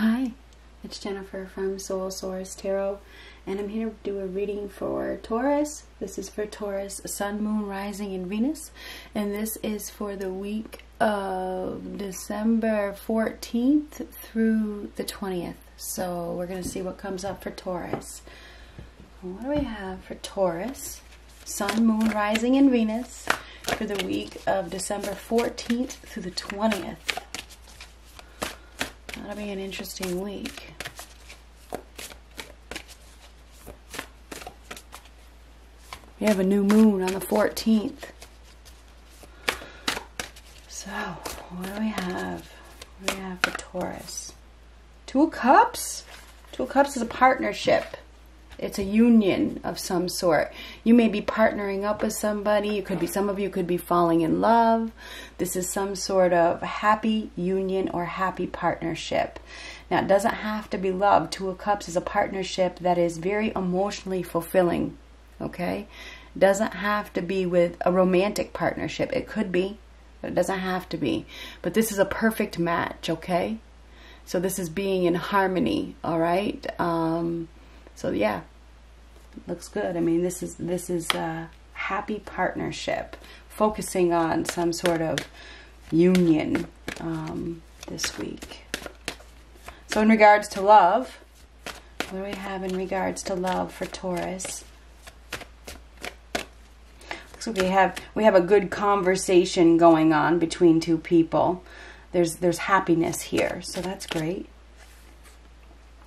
Hi, it's Jennifer from Soul Source Tarot, and I'm here to do a reading for Taurus. This is for Taurus, Sun, Moon, Rising, and Venus, and this is for the week of December 14th through the 20th. So we're going to see what comes up for Taurus. What do we have for Taurus? Sun, Moon, Rising, and Venus for the week of December 14th through the 20th. That'll be an interesting week. We have a new moon on the 14th. So, what do we have? What do we have for Taurus? Two of Cups? Two of Cups is a partnership. It's a union of some sort. You may be partnering up with somebody. You could be, some of you could be falling in love. This is some sort of happy union or happy partnership. Now, it doesn't have to be love. Two of Cups is a partnership that is very emotionally fulfilling. Okay? Doesn't have to be with a romantic partnership. It could be, but it doesn't have to be. But this is a perfect match, okay? So this is being in harmony, all right? Um, so yeah, looks good. I mean, this is this is a happy partnership, focusing on some sort of union um, this week. So in regards to love, what do we have in regards to love for Taurus? Looks like we have we have a good conversation going on between two people. There's there's happiness here, so that's great.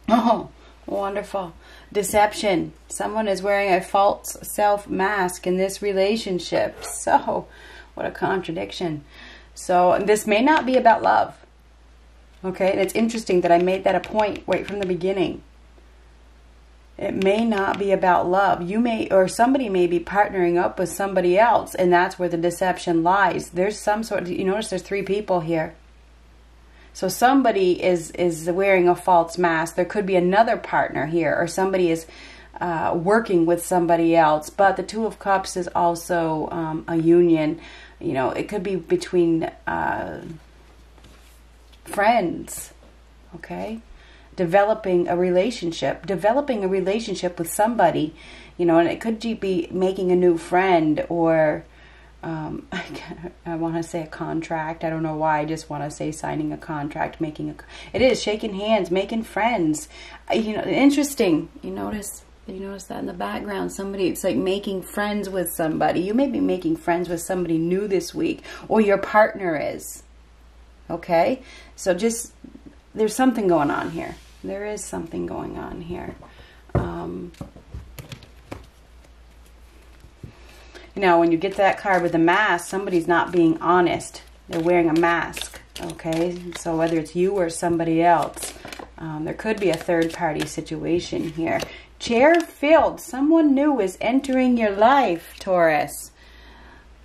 Oh, Wonderful. Deception. Someone is wearing a false self mask in this relationship. So, what a contradiction. So, this may not be about love. Okay, and it's interesting that I made that a point right from the beginning. It may not be about love. You may, or somebody may be partnering up with somebody else, and that's where the deception lies. There's some sort of, you notice there's three people here. So somebody is is wearing a false mask. There could be another partner here, or somebody is uh, working with somebody else. But the Two of Cups is also um, a union. You know, it could be between uh, friends. Okay, developing a relationship, developing a relationship with somebody. You know, and it could be making a new friend or um, I, I want to say a contract. I don't know why. I just want to say signing a contract, making a. It is shaking hands, making friends. You know, interesting. You notice. You notice that in the background, somebody. It's like making friends with somebody. You may be making friends with somebody new this week, or your partner is. Okay, so just there's something going on here. There is something going on here. Um, you know, when you get that card with a mask, somebody's not being honest. They're wearing a mask, okay? So whether it's you or somebody else, um, there could be a third party situation here. Chair filled. Someone new is entering your life, Taurus.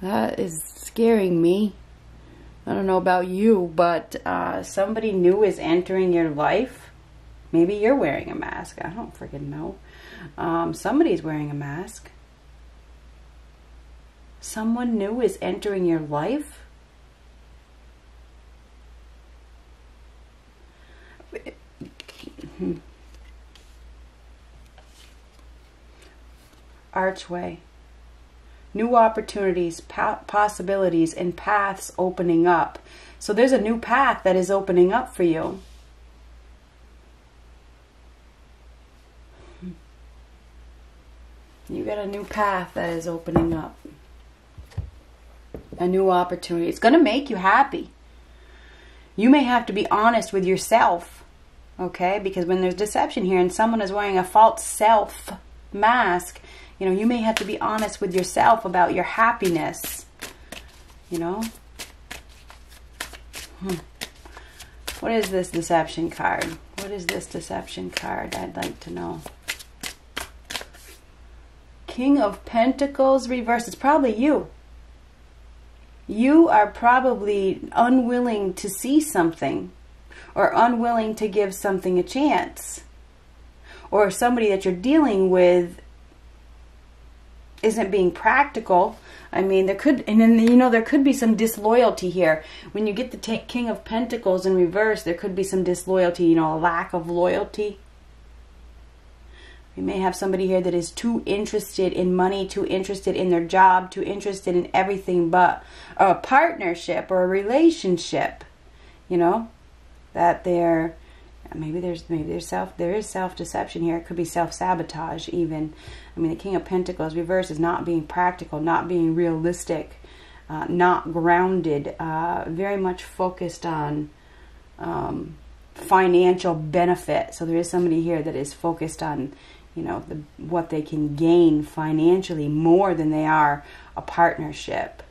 That is scaring me. I don't know about you, but uh, somebody new is entering your life. Maybe you're wearing a mask. I don't freaking know. Um, somebody's wearing a mask someone new is entering your life? Archway. New opportunities, possibilities, and paths opening up. So there's a new path that is opening up for you. You got a new path that is opening up a new opportunity. It's going to make you happy. You may have to be honest with yourself, okay? Because when there's deception here and someone is wearing a false self mask, you know, you may have to be honest with yourself about your happiness, you know? Hmm. What is this deception card? What is this deception card? I'd like to know. King of Pentacles reverse. It's probably you you are probably unwilling to see something or unwilling to give something a chance. Or somebody that you're dealing with isn't being practical I mean, there could, and then, you know, there could be some disloyalty here. When you get the King of Pentacles in reverse, there could be some disloyalty, you know, a lack of loyalty. You may have somebody here that is too interested in money, too interested in their job, too interested in everything but a partnership or a relationship. You know, that they're maybe there's maybe there's self there is self deception here. It could be self sabotage even. I mean, the King of Pentacles reverse is not being practical, not being realistic, uh, not grounded, uh, very much focused on um, financial benefit. So there is somebody here that is focused on you know, the, what they can gain financially more than they are a partnership.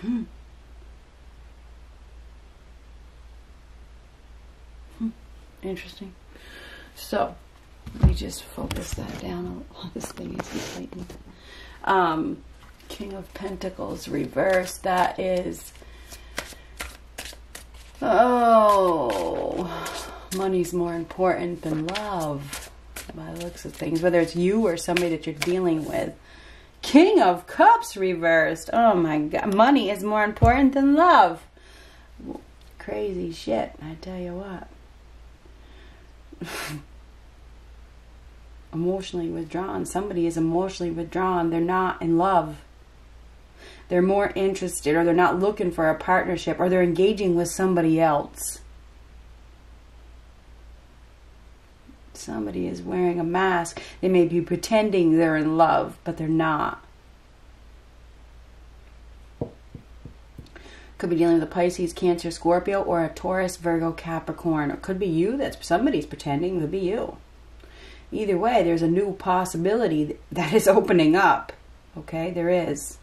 Hmm. Hmm. Interesting. So, let me just focus that down. Oh, this thing is fighting. Um, King of Pentacles reverse. That is. Oh, money's more important than love by the looks of things, whether it's you or somebody that you're dealing with. King of Cups reversed. Oh my God. Money is more important than love. Crazy shit, I tell you what. emotionally withdrawn. Somebody is emotionally withdrawn. They're not in love. They're more interested, or they're not looking for a partnership, or they're engaging with somebody else. Somebody is wearing a mask. They may be pretending they're in love, but they're not. Could be dealing with a Pisces, Cancer, Scorpio, or a Taurus, Virgo, Capricorn. It could be you that's somebody's pretending. Could be you. Either way, there's a new possibility that is opening up. Okay, there is.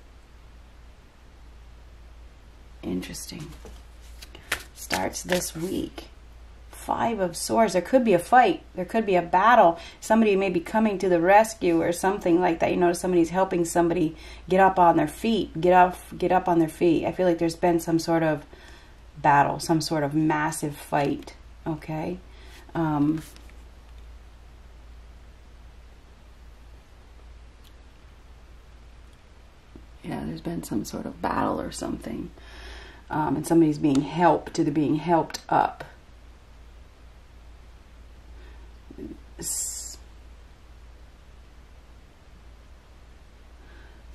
Interesting. Starts this week. Five of Swords. There could be a fight. There could be a battle. Somebody may be coming to the rescue or something like that. You notice somebody's helping somebody get up on their feet, get up, get up on their feet. I feel like there's been some sort of battle, some sort of massive fight. Okay. Um, yeah, there's been some sort of battle or something. Um, and somebody's being helped, to the being helped up.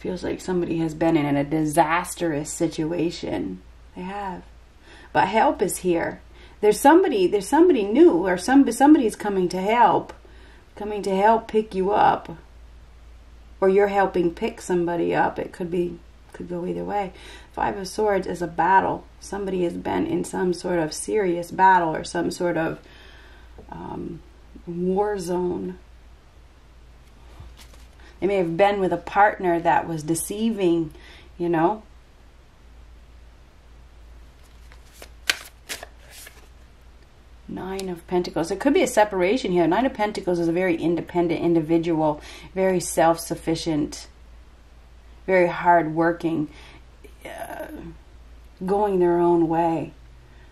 Feels like somebody has been in a disastrous situation. They have. But help is here. There's somebody, there's somebody new or some somebody's coming to help. Coming to help pick you up. Or you're helping pick somebody up. It could be could go either way. Five of Swords is a battle. Somebody has been in some sort of serious battle or some sort of um, war zone. They may have been with a partner that was deceiving, you know. Nine of Pentacles. It could be a separation here. Nine of Pentacles is a very independent individual, very self-sufficient, very hard-working, uh, going their own way.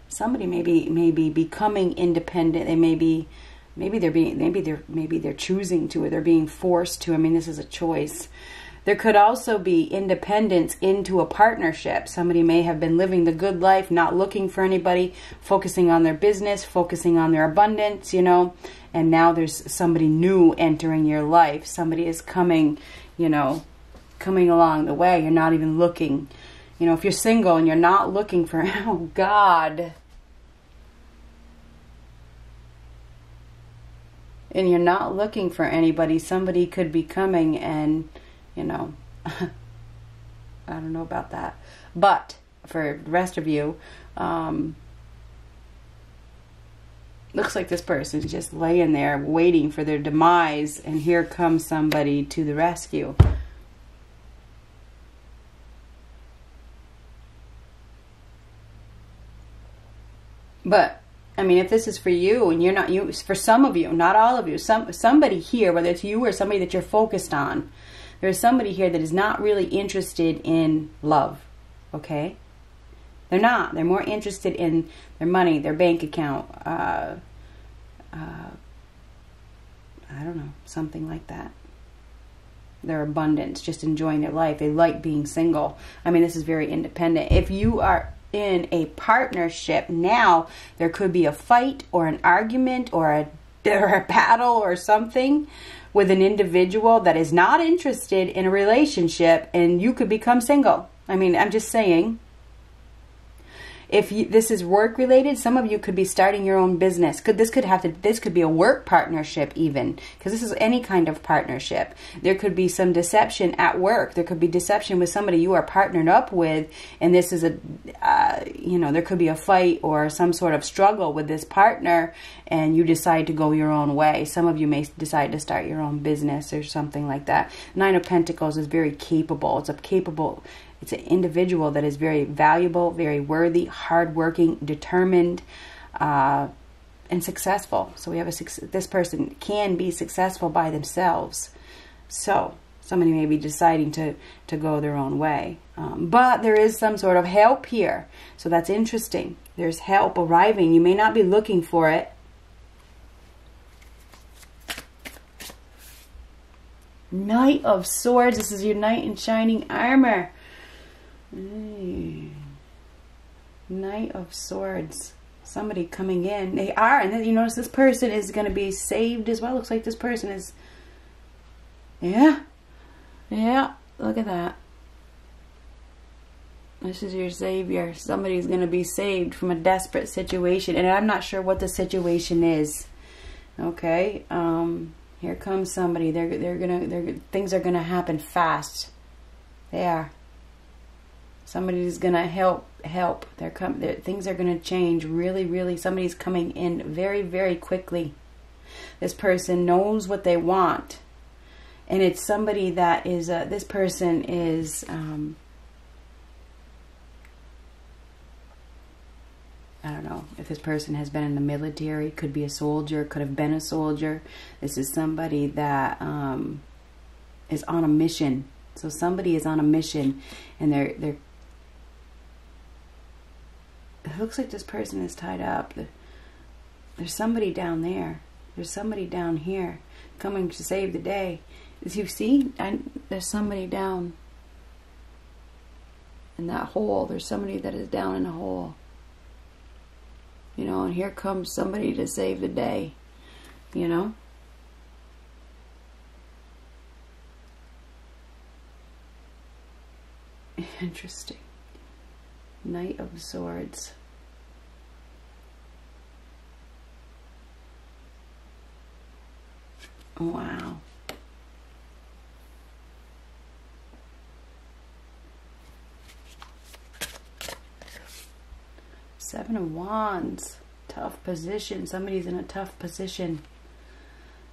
Somebody may be, may be becoming independent. They may be maybe they're being maybe they're maybe they're choosing to or they're being forced to. I mean this is a choice. There could also be independence into a partnership. Somebody may have been living the good life not looking for anybody focusing on their business focusing on their abundance you know? And now there's somebody new entering your life. Somebody is coming you know coming along the way. You're not even looking. You know if you're single and you're not looking for oh god and you're not looking for anybody, somebody could be coming and, you know, I don't know about that. But for the rest of you, um, looks like this person's just laying there waiting for their demise, and here comes somebody to the rescue. But I mean, if this is for you and you're not you, for some of you, not all of you, some somebody here, whether it's you or somebody that you're focused on, there's somebody here that is not really interested in love. Okay, they're not. They're more interested in their money, their bank account. Uh, uh, I don't know, something like that. their abundance, just enjoying their life. They like being single. I mean, this is very independent. If you are in a partnership now, there could be a fight or an argument or a or a battle or something with an individual that is not interested in a relationship and you could become single. I mean, I'm just saying if you, this is work related, some of you could be starting your own business. Could this could have to this could be a work partnership even because this is any kind of partnership. There could be some deception at work. There could be deception with somebody you are partnered up with, and this is a uh, you know there could be a fight or some sort of struggle with this partner, and you decide to go your own way. Some of you may decide to start your own business or something like that. Nine of Pentacles is very capable. It's a capable it's an individual that is very valuable, very worthy, hardworking, determined, uh, and successful. So we have a this person can be successful by themselves. So somebody may be deciding to to go their own way, um, but there is some sort of help here. So that's interesting. There's help arriving. You may not be looking for it. Knight of Swords. This is your knight in shining armor. Knight of Swords. Somebody coming in. They are. And then you notice this person is going to be saved as well. Looks like this person is... Yeah. Yeah. Look at that. This is your savior. Somebody's going to be saved from a desperate situation. And I'm not sure what the situation is. Okay. Um, here comes somebody. They're, they're going to... They're, things are going to happen fast. They are. Somebody's gonna help help. They're come. They're, things are gonna change really, really. Somebody's coming in very, very quickly. This person knows what they want, and it's somebody that is. Uh, this person is. Um, I don't know if this person has been in the military, could be a soldier, could have been a soldier. This is somebody that um, is on a mission. So somebody is on a mission, and they're they're it looks like this person is tied up. There's somebody down there. There's somebody down here coming to save the day. As you see, I, there's somebody down in that hole. There's somebody that is down in a hole. You know, and here comes somebody to save the day. You know? Interesting. Knight of Swords. Wow. Seven of Wands. Tough position. Somebody's in a tough position.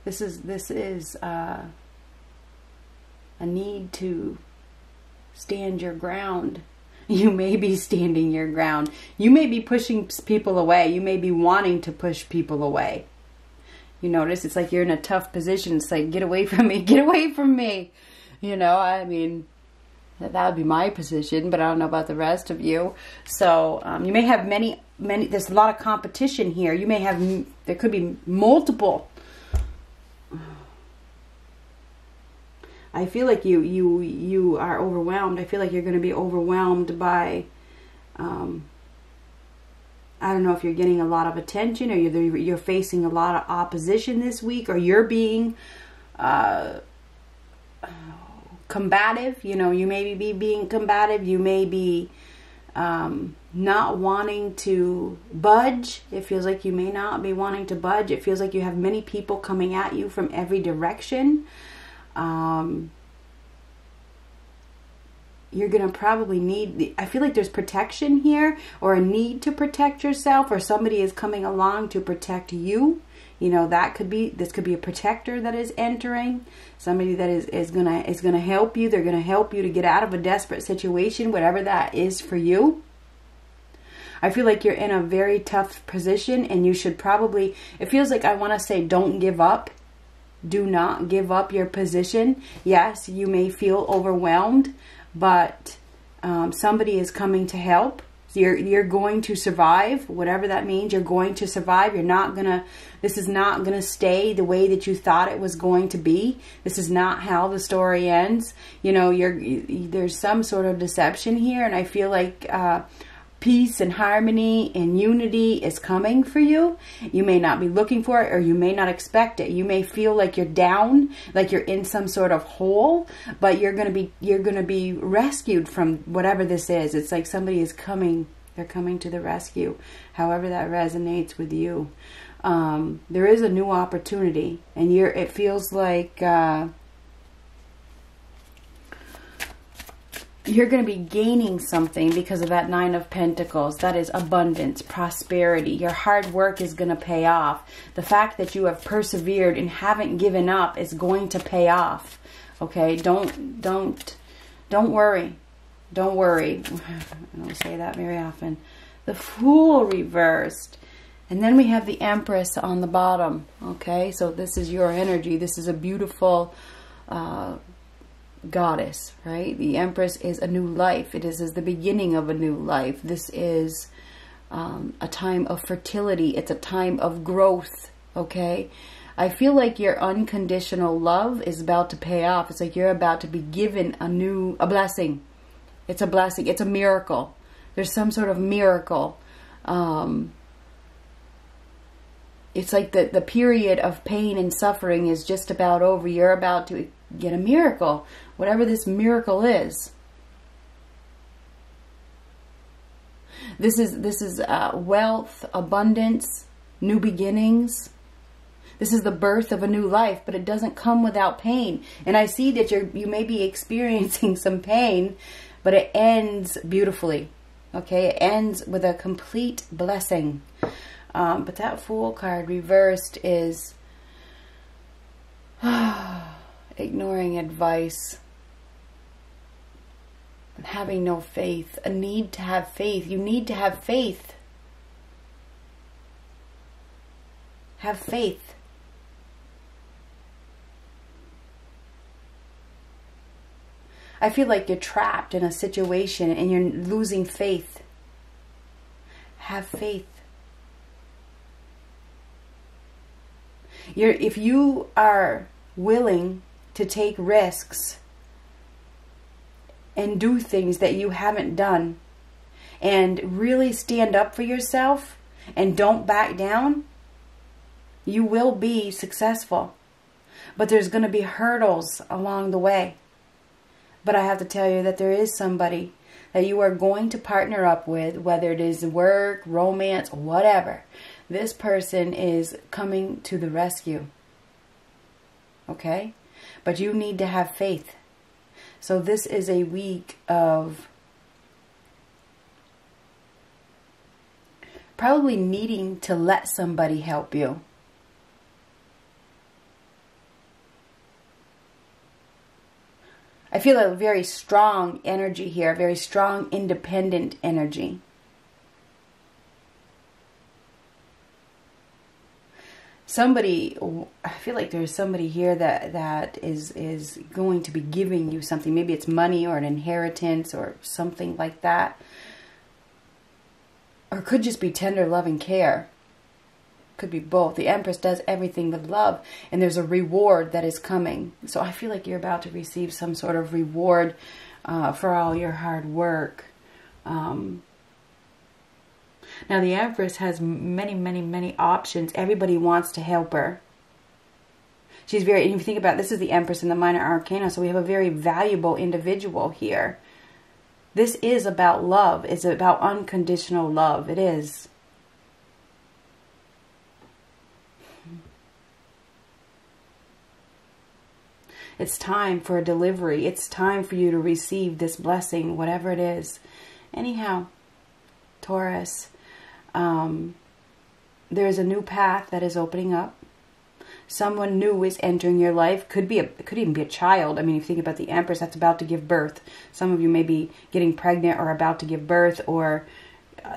This is this is uh, a need to stand your ground. You may be standing your ground. You may be pushing people away. You may be wanting to push people away. You notice it's like you're in a tough position. It's like, get away from me, get away from me. You know, I mean, that would be my position, but I don't know about the rest of you. So um, you may have many, many, there's a lot of competition here. You may have, there could be multiple. I feel like you, you, you are overwhelmed. I feel like you're going to be overwhelmed by um, I don't know if you're getting a lot of attention or you're, you're facing a lot of opposition this week or you're being uh, combative. You know, you may be being combative. You may be um, not wanting to budge. It feels like you may not be wanting to budge. It feels like you have many people coming at you from every direction. Um, you're going to probably need I feel like there's protection here or a need to protect yourself or somebody is coming along to protect you. You know, that could be this could be a protector that is entering, somebody that is is going to is going to help you. They're going to help you to get out of a desperate situation, whatever that is for you. I feel like you're in a very tough position and you should probably it feels like I want to say don't give up. Do not give up your position. Yes, you may feel overwhelmed, but um, somebody is coming to help. You're you're going to survive, whatever that means. You're going to survive. You're not gonna. This is not gonna stay the way that you thought it was going to be. This is not how the story ends. You know, you're there's some sort of deception here, and I feel like. Uh, peace and harmony and unity is coming for you. You may not be looking for it or you may not expect it. You may feel like you're down, like you're in some sort of hole, but you're going to be you're going to be rescued from whatever this is. It's like somebody is coming, they're coming to the rescue. However that resonates with you. Um, there is a new opportunity and you're it feels like uh, you're going to be gaining something because of that nine of pentacles. That is abundance prosperity. Your hard work is going to pay off. The fact that you have persevered and haven't given up is going to pay off okay? Don't don't don't worry. Don't worry. I don't say that very often. The fool reversed. And then we have the empress on the bottom okay? So this is your energy. This is a beautiful uh, goddess, right? The Empress is a new life. It is, is the beginning of a new life. This is um, a time of fertility. It's a time of growth, okay? I feel like your unconditional love is about to pay off. It's like you're about to be given a new, a blessing. It's a blessing. It's a miracle. There's some sort of miracle. Um, it's like the, the period of pain and suffering is just about over. You're about to get a miracle, whatever this miracle is. This is this is uh, wealth, abundance, new beginnings. This is the birth of a new life, but it doesn't come without pain. And I see that you you may be experiencing some pain, but it ends beautifully. Okay, it ends with a complete blessing. Um, but that Fool card reversed is ignoring advice, having no faith, a need to have faith. You need to have faith. Have faith. I feel like you're trapped in a situation and you're losing faith. Have faith. You're, if you are willing to take risks and do things that you haven't done and really stand up for yourself and don't back down, you will be successful. But there's going to be hurdles along the way. But I have to tell you that there is somebody that you are going to partner up with, whether it is work, romance, whatever. This person is coming to the rescue. Okay? But you need to have faith. So this is a week of probably needing to let somebody help you. I feel a very strong energy here, very strong independent energy. Somebody i feel like there's somebody here that that is is going to be giving you something. Maybe it's money or an inheritance or something like that. Or could just be tender loving care. Could be both. The empress does everything with love and there's a reward that is coming. So i feel like you're about to receive some sort of reward uh, for all your hard work. Um, now the Empress has many, many, many options. Everybody wants to help her. She's very, if you think about it, this is the Empress in the Minor Arcana, so we have a very valuable individual here. This is about love. It's about unconditional love. It is. It's time for a delivery. It's time for you to receive this blessing, whatever it is. Anyhow, Taurus, um, there's a new path that is opening up. Someone new is entering your life. Could be a, could even be a child. I mean, if you think about the Empress that's about to give birth. Some of you may be getting pregnant or about to give birth, or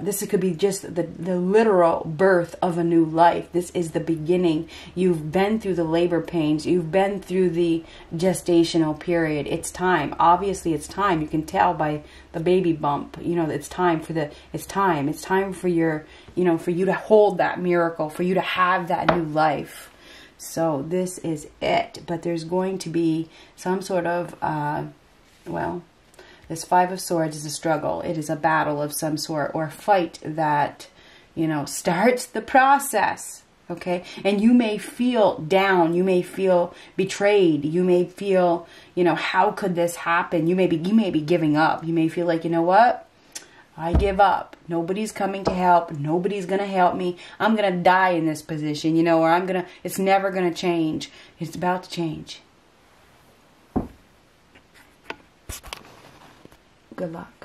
this could be just the, the literal birth of a new life. This is the beginning. You've been through the labor pains. You've been through the gestational period. It's time. Obviously, it's time. You can tell by the baby bump. You know, it's time for the, it's time. It's time for your, you know, for you to hold that miracle, for you to have that new life. So this is it. But there's going to be some sort of, uh, well, this Five of Swords is a struggle. It is a battle of some sort or fight that, you know, starts the process. Okay. And you may feel down. You may feel betrayed. You may feel, you know, how could this happen? You may be, you may be giving up. You may feel like, you know what? I give up. Nobody's coming to help. Nobody's going to help me. I'm going to die in this position, you know, or I'm going to, it's never going to change. It's about to change. Good luck.